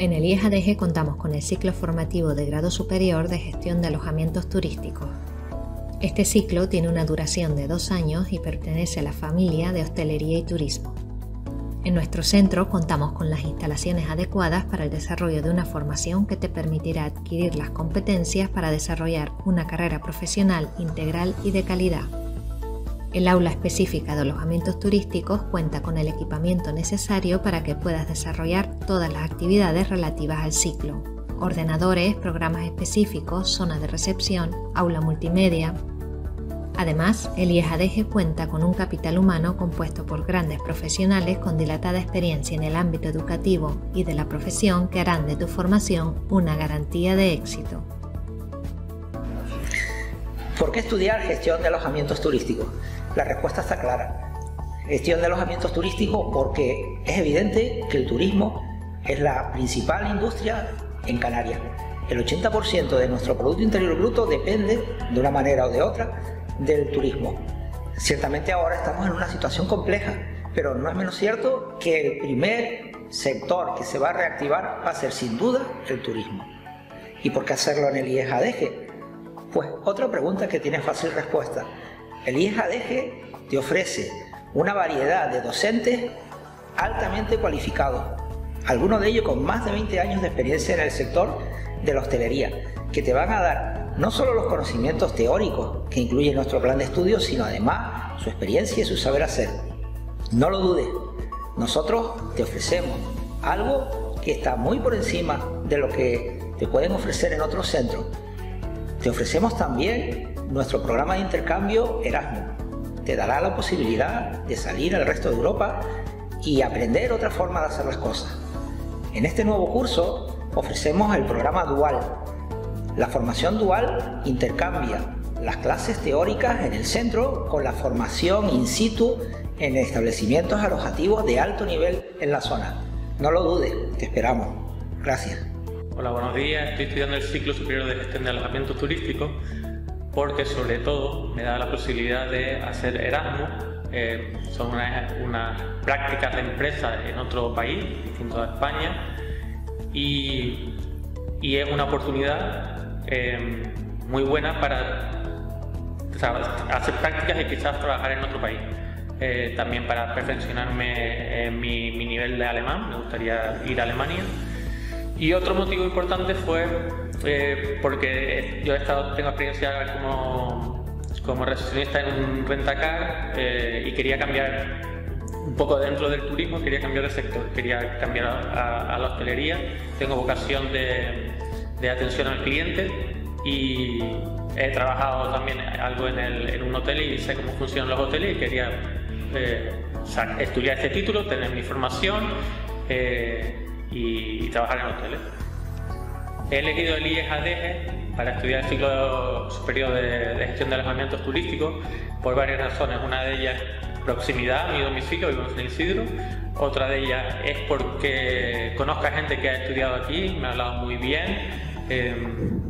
En el IEJADG contamos con el ciclo formativo de grado superior de gestión de alojamientos turísticos. Este ciclo tiene una duración de dos años y pertenece a la familia de hostelería y turismo. En nuestro centro contamos con las instalaciones adecuadas para el desarrollo de una formación que te permitirá adquirir las competencias para desarrollar una carrera profesional integral y de calidad. El aula específica de alojamientos turísticos cuenta con el equipamiento necesario para que puedas desarrollar todas las actividades relativas al ciclo. Ordenadores, programas específicos, zona de recepción, aula multimedia, Además, el IEJADG cuenta con un capital humano compuesto por grandes profesionales con dilatada experiencia en el ámbito educativo y de la profesión que harán de tu formación una garantía de éxito. ¿Por qué estudiar gestión de alojamientos turísticos? La respuesta está clara. Gestión de alojamientos turísticos porque es evidente que el turismo es la principal industria en Canarias. El 80% de nuestro Producto Interior Bruto depende, de una manera o de otra, del turismo. Ciertamente ahora estamos en una situación compleja, pero no es menos cierto que el primer sector que se va a reactivar va a ser sin duda el turismo. ¿Y por qué hacerlo en el IEJADG? Pues otra pregunta que tiene fácil respuesta. El IEJADG te ofrece una variedad de docentes altamente cualificados, algunos de ellos con más de 20 años de experiencia en el sector de la hostelería, que te van a dar no solo los conocimientos teóricos que incluye nuestro plan de estudios, sino además su experiencia y su saber hacer. No lo dudes, nosotros te ofrecemos algo que está muy por encima de lo que te pueden ofrecer en otros centros. Te ofrecemos también nuestro programa de intercambio Erasmus. Te dará la posibilidad de salir al resto de Europa y aprender otra forma de hacer las cosas. En este nuevo curso ofrecemos el programa Dual, la formación dual intercambia las clases teóricas en el centro con la formación in situ en establecimientos alojativos de alto nivel en la zona. No lo dudes, te esperamos. Gracias. Hola, buenos días. Estoy estudiando el ciclo superior de gestión de alojamiento turístico porque sobre todo me da la posibilidad de hacer Erasmus. Eh, son unas, prácticas de empresa en otro país, distinto a España, y, y es una oportunidad Em, muy buena para hacer prácticas y quizás trabajar en otro país. Eh, también para perfeccionarme en mi, nivel de alemán, me gustaría ir a Alemania. Y otro motivo importante fue eh, porque yo he estado, tengo experiencia como, como recepcionista en un rentacar eh, y quería cambiar un poco dentro del turismo, quería cambiar de sector, quería cambiar a, la hostelería. Tengo vocación de, de atención al cliente y he trabajado también algo en, un hotel y sé cómo funcionan los hoteles y quería eh, estudiar este título, tener mi formación eh, trabajar en hoteles. He elegido el IEJADG para estudiar el ciclo superior de, gestión de alojamientos turísticos por varias razones. Una de ellas proximidad a mi domicilio, vivo en San Isidro. Otra de ellas es porque conozco a gente que ha estudiado aquí, me ha hablado muy bien Em,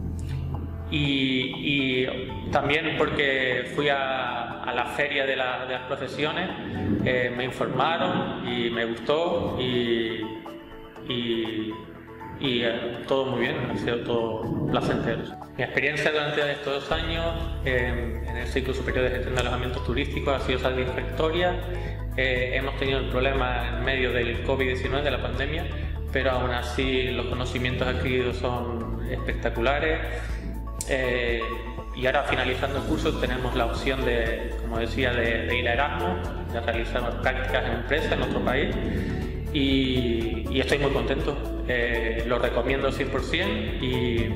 y, también porque fui a, la feria de, las profesiones, eh, me informaron y me gustó eh, todo muy bien, ha sido todo placentero. Mi experiencia durante estos dos años em, en el ciclo superior de gestión de alojamientos turísticos ha sido satisfactoria. Eh, hemos tenido el problema en medio del COVID-19, de la pandemia, pero aún así los conocimientos adquiridos son espectaculares. Eh, y ahora finalizando el curso tenemos la opción de, como decía, de, ir a Erasmus, de realizar prácticas en empresas en otro país y, estoy muy contento. Eh, lo recomiendo 100% y,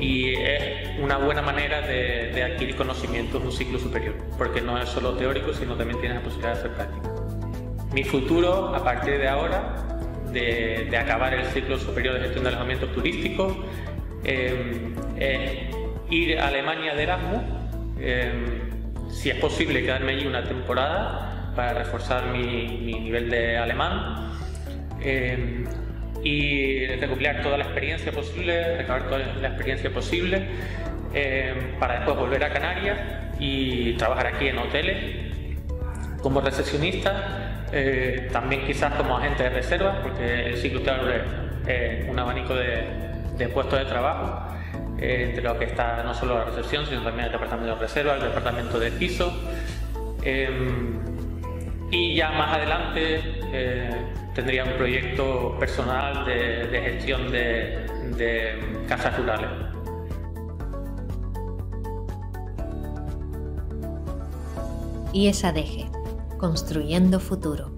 y es una buena manera de, adquirir conocimientos un ciclo superior, porque no es solo teórico, sino también tienes la posibilidad de hacer práctica. Mi futuro, a partir de ahora, de, acabar el ciclo superior de gestión de alojamientos turísticos, eh, ir a Alemania de Erasmus, eh, si es posible quedarme allí una temporada para reforzar mi, nivel de alemán eh, y recopilar toda la experiencia posible, recabar toda la experiencia posible para después volver a Canarias y trabajar aquí en hoteles como recepcionista eh, también quizás como agente de reserva, porque el ciclo eh, un abanico de, puestos de trabajo, eh, entre lo que está no solo la recepción, sino también el departamento de reserva, el departamento de piso. Em, y ya más adelante tendría un proyecto personal de, gestión de, de casas rurales. Y esa deje, construyendo futuro.